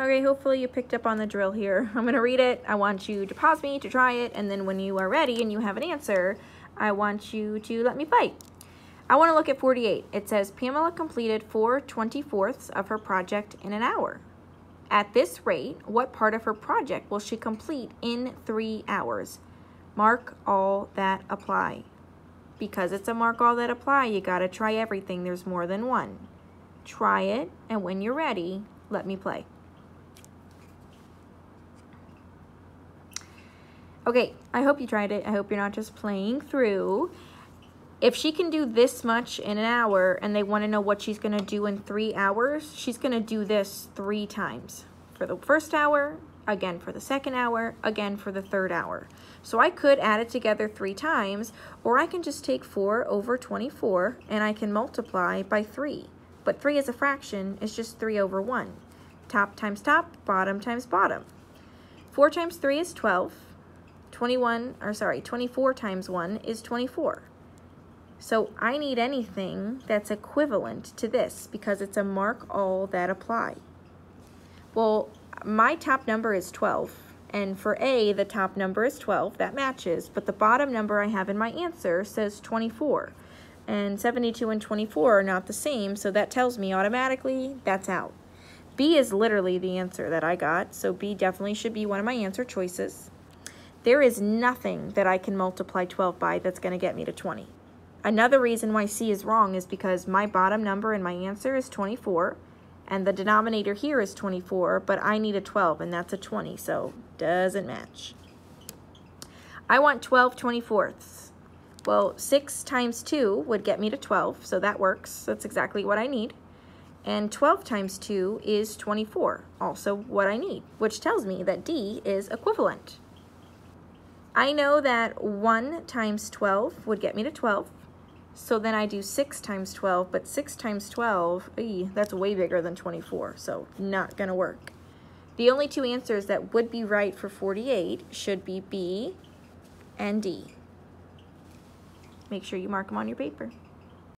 Okay, hopefully you picked up on the drill here. I'm gonna read it. I want you to pause me to try it, and then when you are ready and you have an answer, I want you to let me fight. I wanna look at 48. It says, Pamela completed 4 24ths of her project in an hour. At this rate, what part of her project will she complete in three hours? Mark all that apply. Because it's a mark all that apply, you gotta try everything. There's more than one. Try it, and when you're ready, let me play. Okay, I hope you tried it. I hope you're not just playing through. If she can do this much in an hour and they want to know what she's going to do in three hours, she's going to do this three times. For the first hour, again for the second hour, again for the third hour. So I could add it together three times, or I can just take 4 over 24 and I can multiply by 3. But 3 is a fraction, it's just 3 over 1. Top times top, bottom times bottom. 4 times 3 is 12. 21, or sorry, 24 times 1 is 24. So I need anything that's equivalent to this because it's a mark all that apply. Well, my top number is 12. And for A, the top number is 12. That matches. But the bottom number I have in my answer says 24. And 72 and 24 are not the same, so that tells me automatically that's out. B is literally the answer that I got, so B definitely should be one of my answer choices. There is nothing that I can multiply 12 by that's going to get me to 20. Another reason why C is wrong is because my bottom number in my answer is 24, and the denominator here is 24, but I need a 12, and that's a 20, so doesn't match. I want 12 24ths. Well, 6 times 2 would get me to 12, so that works. That's exactly what I need. And 12 times 2 is 24, also what I need, which tells me that D is equivalent. I know that 1 times 12 would get me to 12. So then I do 6 times 12, but 6 times 12, ee, that's way bigger than 24, so not going to work. The only two answers that would be right for 48 should be B and D. Make sure you mark them on your paper.